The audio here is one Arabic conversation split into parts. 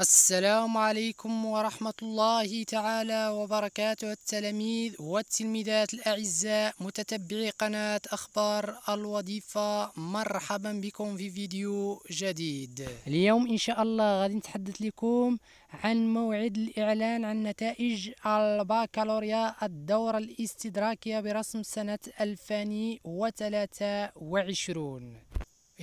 السلام عليكم ورحمة الله تعالى وبركاته. التلاميذ والتلميذات الأعزاء متتبعي قناة أخبار الوظيفة مرحبا بكم في فيديو جديد. اليوم إن شاء الله غادي نتحدث لكم عن موعد الإعلان عن نتائج الباكالوريا الدورة الاستدراكية برسم سنة 2023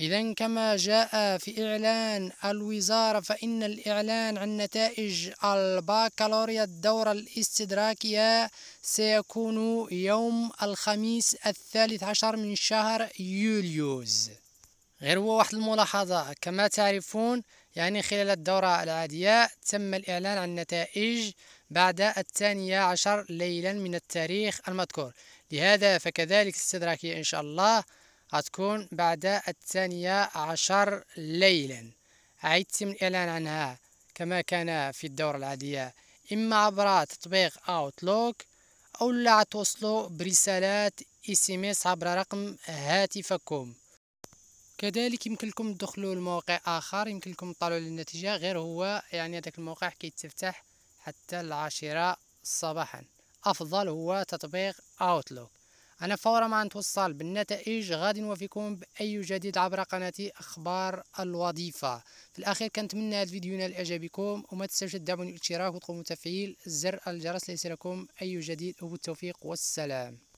إذا كما جاء في إعلان الوزارة فإن الإعلان عن نتائج الباكالوريا الدورة الاستدراكية سيكون يوم الخميس الثالث عشر من شهر يوليوز. غير هو واحد الملاحظة كما تعرفون يعني خلال الدورة العادية تم الإعلان عن النتائج بعد الثانية عشر ليلا من التاريخ المذكور. لهذا فكذلك الاستدراكية إن شاء الله هتكون بعد الثانية عشر ليلا. عيد يتم الإعلان عنها كما كان في الدورة العادية. إما عبر تطبيق أوتلوك أو لا توصلوا برسالات إس عبر رقم هاتفكم. كذلك يمكن لكم تدخلوا لموقع آخر يمكن لكم تطلعوا للنتيجة غير هو يعني هذاك الموقع كيتفتح حتى العاشرة صباحا. أفضل هو تطبيق أوتلوك أنا فورا ما نتوصل بالنتائج غادي نوافيكم بأي جديد عبر قناتي أخبار الوظيفة. في الأخير كنتمنى هذا الفيديو ينال إعجابكم وما تنساوش تدعموني بالاشتراك وتقوموا بتفعيل زر الجرس ليس لكم أي جديد وبالتوفيق والسلام.